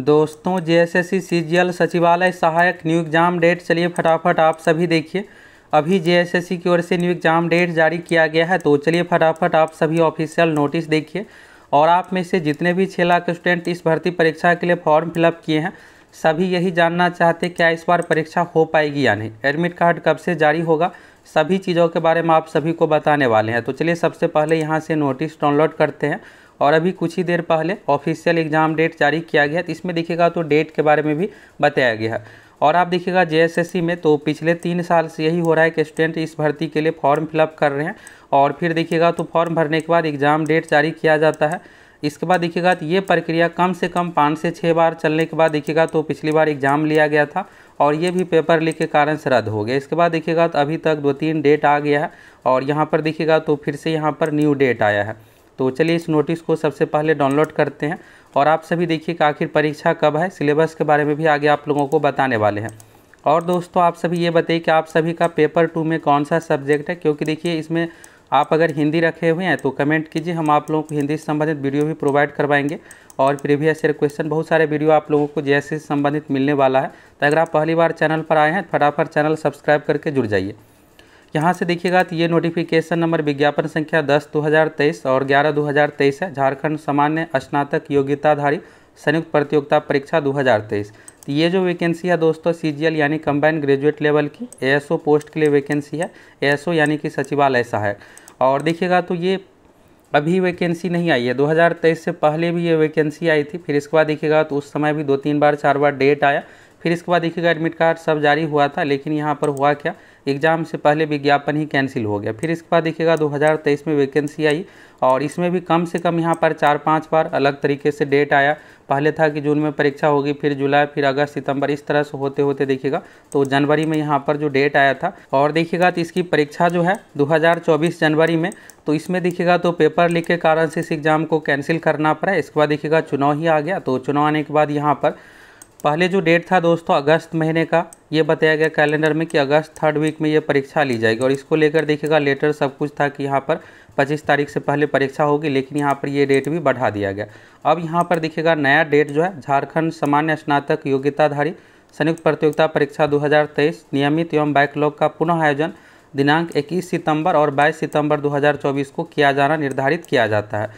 दोस्तों, JSSC CGL सचिवालय सहायक न्यू एग्ज़ाम डेट, चलिए फटाफट आप सभी देखिए। अभी जे एस एस सी की ओर से न्यू एग्ज़ाम डेट जारी किया गया है तो चलिए फटाफट आप सभी ऑफिशियल नोटिस देखिए। और आप में से जितने भी छः लाख स्टूडेंट इस भर्ती परीक्षा के लिए फॉर्म फिलअप किए हैं, सभी यही जानना चाहते क्या इस बार परीक्षा हो पाएगी या नहीं। एडमिट कार्ड कब से जारी होगा, सभी चीज़ों के बारे में आप सभी को बताने वाले हैं। तो चलिए सबसे पहले यहाँ से नोटिस डाउनलोड करते हैं। और अभी कुछ ही देर पहले ऑफिशियल एग्ज़ाम डेट जारी किया गया तो इसमें देखिएगा तो डेट के बारे में भी बताया गया है। और आप देखिएगा जे में तो पिछले तीन साल से यही हो रहा है कि स्टूडेंट इस भर्ती के लिए फॉर्म फिलअप कर रहे हैं और फिर देखिएगा तो फॉर्म भरने के बाद एग्ज़ाम डेट जारी किया जाता है। इसके बाद देखिएगा तो ये प्रक्रिया कम से कम पाँच से छः बार चलने के बाद देखिएगा तो पिछली बार एग्ज़ाम लिया गया था और ये भी पेपर लीक के कारण से रद्द हो गया। इसके बाद देखिएगा तो अभी तक दो तीन डेट आ गया है और यहाँ पर देखिएगा तो फिर से यहाँ पर न्यू डेट आया है। तो चलिए इस नोटिस को सबसे पहले डाउनलोड करते हैं और आप सभी देखिए कि आखिर परीक्षा कब है सिलेबस के बारे में भी आगे आप लोगों को बताने वाले हैं। और दोस्तों, आप सभी ये बताइए कि आप सभी का पेपर टू में कौन सा सब्जेक्ट है? क्योंकि देखिए, इसमें आप अगर हिंदी रखे हुए हैं तो कमेंट कीजिए, हम आप लोगों को हिंदी से संबंधित वीडियो भी प्रोवाइड करवाएँगे। और प्रीवियस ईयर क्वेश्चन बहुत सारे वीडियो आप लोगों को जैसे संबंधित मिलने वाला है। तो अगर आप पहली बार चैनल पर आए हैं, फटाफट चैनल सब्सक्राइब करके जुड़ जाइए। यहाँ से देखिएगा तो ये नोटिफिकेशन नंबर विज्ञापन संख्या दस दो हज़ार तेईस और ग्यारह दो हज़ार तेईस है। झारखंड सामान्य स्नातक योग्यताधारी संयुक्त प्रतियोगिता परीक्षा दो हज़ार तेईस। तो ये जो वैकेंसी है दोस्तों सीजीएल यानी कंबाइंड ग्रेजुएट लेवल की ए पोस्ट के लिए वैकेंसी है। ए यानी कि सचिवालय सहायक और देखिएगा तो ये अभी वैकेंसी नहीं आई है। 2023 से पहले भी ये वैकेंसी आई थी, फिर इसके बाद देखिएगा तो उस समय भी दो तीन बार, चार बार डेट आया। फिर इसके बाद देखिएगा एडमिट कार्ड सब जारी हुआ था, लेकिन यहाँ पर हुआ क्या? एग्ज़ाम से पहले विज्ञापन ही कैंसिल हो गया। फिर इसके बाद देखिएगा 2023 में वैकेंसी आई और इसमें भी कम से कम यहाँ पर चार पाँच बार अलग तरीके से डेट आया। पहले था कि जून में परीक्षा होगी, फिर जुलाई, फिर अगस्त, सितंबर, इस तरह से होते होते देखिएगा। तो जनवरी में यहाँ पर जो डेट आया था और देखिएगा तो इसकी परीक्षा जो है 2024 जनवरी में तो इसमें देखिएगा तो पेपर लीक के कारण से इस एग्ज़ाम को कैंसिल करना पड़ा। इसके बाद देखिएगा चुनाव ही आ गया। तो चुनाव आने के बाद यहाँ पर पहले जो डेट था दोस्तों अगस्त महीने का, ये बताया गया कैलेंडर में कि अगस्त थर्ड वीक में ये परीक्षा ली जाएगी। और इसको लेकर देखिएगा लेटर सब कुछ था कि यहाँ पर 25 तारीख से पहले परीक्षा होगी, लेकिन यहाँ पर ये डेट भी बढ़ा दिया गया। अब यहाँ पर देखिएगा नया डेट जो है, झारखंड सामान्य स्नातक योग्यताधारी संयुक्त प्रतियोगिता परीक्षा 2023 नियमित एवं बैकलॉग का पुनः आयोजन दिनांक 21 सितंबर और 22 सितंबर 2024 को किया जाना निर्धारित किया जाता है।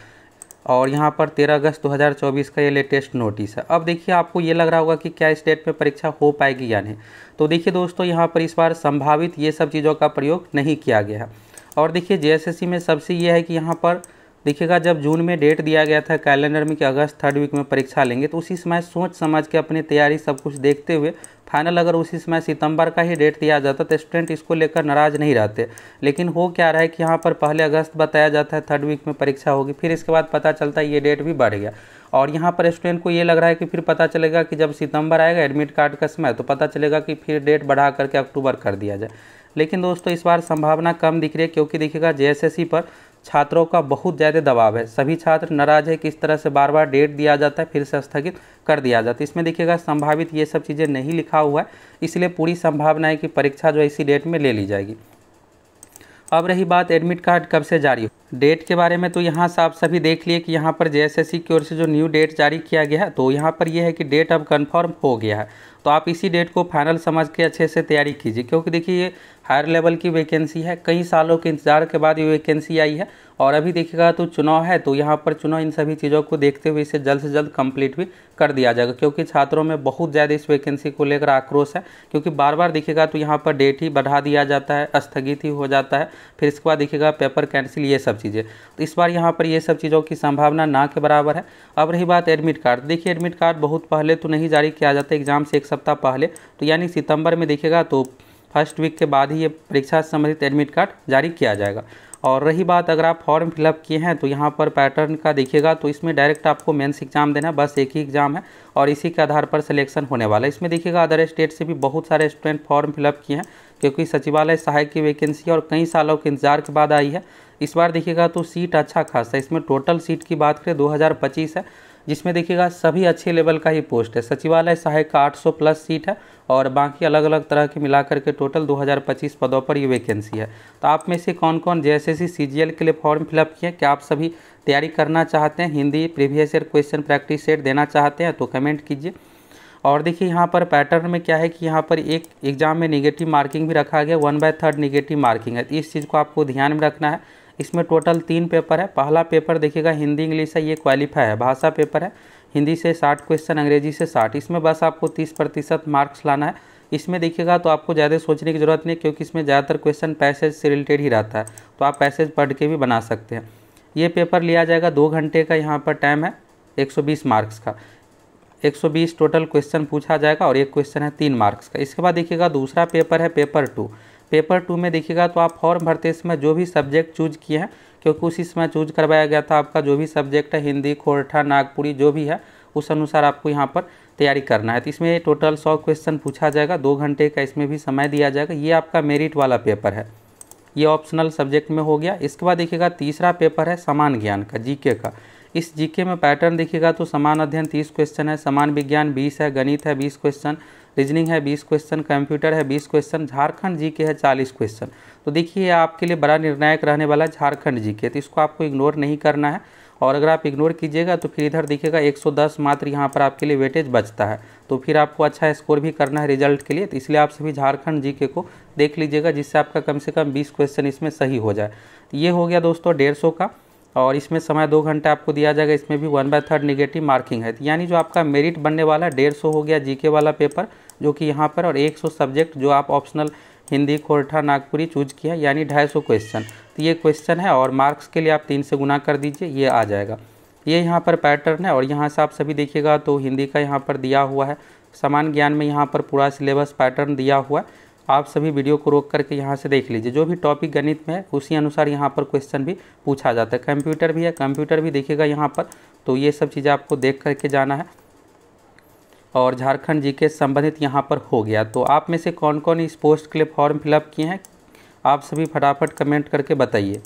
और यहाँ पर 13 अगस्त 2024 का ये लेटेस्ट नोटिस है। अब देखिए, आपको ये लग रहा होगा कि क्या इस डेट में परीक्षा हो पाएगी या नहीं। तो देखिए दोस्तों, यहाँ पर इस बार संभावित ये सब चीज़ों का प्रयोग नहीं किया गया है। और देखिए, जेएसएससी में सबसे ये है कि यहाँ पर देखिएगा, जब जून में डेट दिया गया था कैलेंडर में कि अगस्त थर्ड वीक में परीक्षा लेंगे तो उसी समय सोच समझ के अपनी तैयारी सब कुछ देखते हुए फाइनल अगर उसी समय सितंबर का ही डेट दिया जाता तो स्टूडेंट इसको लेकर नाराज़ नहीं रहते। लेकिन हो क्या रहा है कि यहाँ पर पहले अगस्त बताया जाता है, थर्ड वीक में परीक्षा होगी, फिर इसके बाद पता चलता है ये डेट भी बढ़ गया। और यहाँ पर स्टूडेंट को ये लग रहा है कि फिर पता चलेगा कि जब सितंबर आएगा एडमिट कार्ड का समय तो पता चलेगा कि फिर डेट बढ़ा करके अक्टूबर कर दिया जाए। लेकिन दोस्तों, इस बार संभावना कम दिख रही है क्योंकि देखिएगा जे पर छात्रों का बहुत ज़्यादा दबाव है। सभी छात्र नाराज़ है किस तरह से बार बार डेट दिया जाता है, फिर से स्थगित कर दिया जाता है। इसमें देखिएगा, संभावित ये सब चीज़ें नहीं लिखा हुआ है, इसलिए पूरी संभावना है कि परीक्षा जो है इसी डेट में ले ली जाएगी। अब रही बात, एडमिट कार्ड कब से जारी हो डेट के बारे में तो यहाँ से आप सभी देख लिए कि यहाँ पर जेएसएससी की ओर से जो न्यू डेट जारी किया गया है तो यहाँ पर यह है कि डेट अब कन्फर्म हो गया है। तो आप इसी डेट को फाइनल समझ के अच्छे से तैयारी कीजिए, क्योंकि देखिए ये हायर लेवल की वैकेंसी है, कई सालों के इंतज़ार के बाद ये वैकेंसी आई है, और अभी देखिएगा तो चुनाव है तो यहाँ पर चुनाव इन सभी चीज़ों को देखते हुए इसे जल्द से जल्द कंप्लीट भी कर दिया जाएगा, क्योंकि छात्रों में बहुत ज़्यादा इस वैकेंसी को लेकर आक्रोश है, क्योंकि बार बार देखिएगा तो यहाँ पर डेट ही बढ़ा दिया जाता है, स्थगित ही हो जाता है, फिर इसके बाद देखिएगा पेपर कैंसिल ये सब चीज़ें। तो इस बार यहाँ पर ये सब चीज़ों की संभावना ना के बराबर है। अब रही बात एडमिट कार्ड देखिए एडमिट कार्ड बहुत पहले तो नहीं जारी किया जाता एग्ज़ाम से एक सप्ताह पहले। तो यानी सितंबर में देखिएगा तो फ़र्स्ट वीक के बाद ही ये परीक्षा से संबंधित एडमिट कार्ड जारी किया जाएगा। और रही बात अगर आप फॉर्म फिलअप किए हैं तो यहाँ पर पैटर्न का देखिएगा तो इसमें डायरेक्ट आपको मेंस एग्ज़ाम देना है, बस एक ही एग्ज़ाम है और इसी के आधार पर सिलेक्शन होने वाला है। इसमें देखिएगा अदर स्टेट से भी बहुत सारे स्टूडेंट फॉर्म फिलअप किए हैं। क्योंकि सचिवालय सहायक की वैकेंसी और कई सालों के इंतज़ार के बाद आई है। इस बार देखिएगा तो सीट अच्छा खासा है। इसमें टोटल सीट की बात करें, दो हज़ार पच्चीस है, जिसमें देखिएगा सभी अच्छे लेवल का ही पोस्ट है। सचिवालय सहायक का 800 प्लस सीट है और बाकी अलग अलग तरह के मिलाकर के टोटल 2025 पदों पर ये वैकेंसी है। तो आप में से कौन कौन जे एस के लिए फॉर्म फिलअप किए क्या आप सभी तैयारी करना चाहते हैं? Hindi previous year question practice set देना चाहते हैं तो कमेंट कीजिए। और देखिए यहाँ पर पैटर्न में क्या है कि यहाँ पर एक एग्ज़ाम में निगेटिव मार्किंग भी रखा गया one by third negative marking है। इस चीज़ को आपको ध्यान में रखना है। इसमें टोटल तीन पेपर है। पहला पेपर देखिएगा, हिंदी, इंग्लिश है, ये क्वालिफाई है। भाषा पेपर है। हिंदी से साठ क्वेश्चन अंग्रेज़ी से साठ। इसमें बस आपको तीस प्रतिशत मार्क्स लाना है। इसमें देखिएगा तो आपको ज़्यादा सोचने की ज़रूरत नहीं क्योंकि इसमें ज़्यादातर क्वेश्चन पैसेज से रिलेटेड ही रहता है। तो आप पैसेज पढ़ के भी बना सकते हैं। ये पेपर लिया जाएगा, दो घंटे का यहाँ पर टाइम है 120 मार्क्स का। 120 टोटल क्वेश्चन पूछा जाएगा और एक क्वेश्चन है तीन मार्क्स का। इसके बाद देखिएगा, दूसरा पेपर है पेपर टू पेपर टू में देखिएगा तो आप फॉर्म भरते समय जो भी सब्जेक्ट चूज़ किए हैं, क्योंकि उसी समय चूज़ करवाया गया था आपका, जो भी सब्जेक्ट है, हिंदी खोरठा नागपुरी, जो भी है, उस अनुसार आपको यहाँ पर तैयारी करना है। तो इसमें टोटल सौ क्वेश्चन पूछा जाएगा, दो घंटे का इसमें भी समय दिया जाएगा। ये आपका मेरिट वाला पेपर है। ये ऑप्शनल सब्जेक्ट में हो गया। इसके बाद देखिएगा, तीसरा पेपर है समान ज्ञान का जीके का। इस जीके में पैटर्न देखिएगा तो समान अध्ययन तीस क्वेश्चन है, समान विज्ञान बीस है, गणित है बीस क्वेश्चन रीजनिंग है बीस क्वेश्चन कंप्यूटर है बीस क्वेश्चन झारखंड जी के है चालीस क्वेश्चन तो देखिए आपके लिए बड़ा निर्णायक रहने वाला है झारखंड जी के तो इसको आपको इग्नोर नहीं करना है और अगर आप इग्नोर कीजिएगा तो फिर इधर देखिएगा 110 मात्र यहाँ पर आपके लिए वेटेज बचता है। तो फिर आपको अच्छा स्कोर भी करना है रिज़ल्ट के लिए। तो इसलिए आप सभी झारखंड जीके को देख लीजिएगा जिससे आपका कम से कम 20 क्वेश्चन इसमें सही हो जाए। तो ये हो गया दोस्तों डेढ़ का। और इसमें समय दो घंटे आपको दिया जाएगा। इसमें भी one by third negative marking है। यानी जो आपका मेरिट बनने वाला है, डेढ़ सौ हो गया जीके वाला पेपर जो कि यहाँ पर और एक सौ सब्जेक्ट जो आप ऑप्शनल हिंदी खोरठा नागपुरी चूज़ किया, यानी ढाई सौ क्वेश्चन तो ये क्वेश्चन है और मार्क्स के लिए आप तीन से गुना कर दीजिए, ये आ जाएगा। ये यहाँ पर पैटर्न है और यहाँ से आप सभी देखिएगा तो हिंदी का यहाँ पर दिया हुआ है। समान ज्ञान में यहाँ पर पूरा सिलेबस पैटर्न दिया हुआ है। आप सभी वीडियो को रोक करके यहाँ से देख लीजिए। जो भी टॉपिक गणित में है, उसी अनुसार यहाँ पर क्वेश्चन भी पूछा जाता है। कंप्यूटर भी है कंप्यूटर भी देखिएगा यहाँ पर। तो ये सब चीज़ें आपको देख करके जाना है। और झारखंड जी के संबंधित यहाँ पर हो गया। तो आप में से कौन कौन इस पोस्ट के लिए फॉर्म फिलअप किए हैं, आप सभी फटाफट कमेंट करके बताइए।